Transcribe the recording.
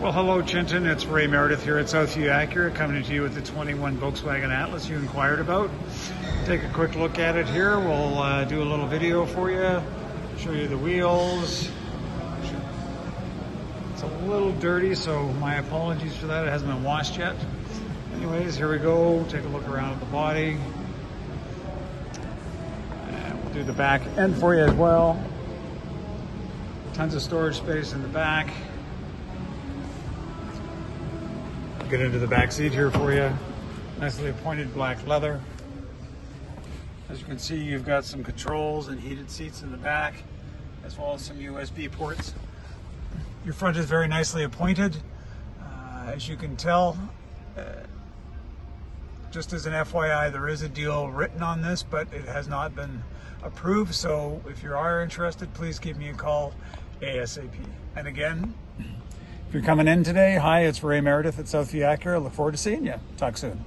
Well, hello, Chinton. It's Ray Meredith here at Southview Acura, coming to you with the 21 Volkswagen Atlas you inquired about. Take a quick look at it here. We'll uh, do a little video for you, show you the wheels. It's a little dirty, so my apologies for that. It hasn't been washed yet. Anyways, here we go. Take a look around at the body. And we'll do the back end for you as well. Tons of storage space in the back. Get into the back seat here for you. Nicely appointed black leather. As you can see, you've got some controls and heated seats in the back, as well as some USB ports. Your front is very nicely appointed. Uh, as you can tell, uh, just as an FYI, there is a deal written on this, but it has not been approved. So if you are interested, please give me a call ASAP. And again, if you're coming in today, hi, it's Ray Meredith at Southview Acura. Look forward to seeing you. Talk soon.